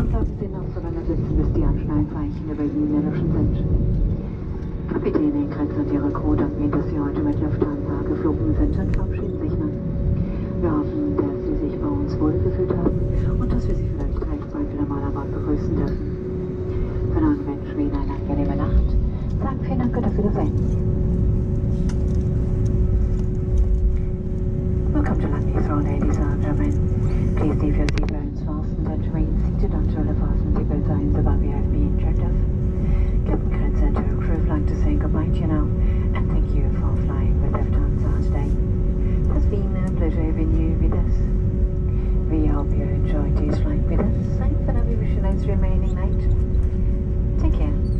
So lange sitzen, bis die Anschnallzeichen über Ihnen erloschen sind. Kapitän Ingrid und Ihre Crew danken dass Sie heute mit Lufthansa geflogen sind und verabschieden sich. Wir hoffen, dass Sie sich bei uns wohlgefühlt haben und dass wir Sie vielleicht recht bald wieder mal an Bord begrüßen dürfen. Von nun wünschen wir Ihnen eine angenehme Nacht. Sagen vielen Dank und auf Wiedersehen. pleasure you with us. We hope you enjoyed this flight with us and for nice remaining night. Take care.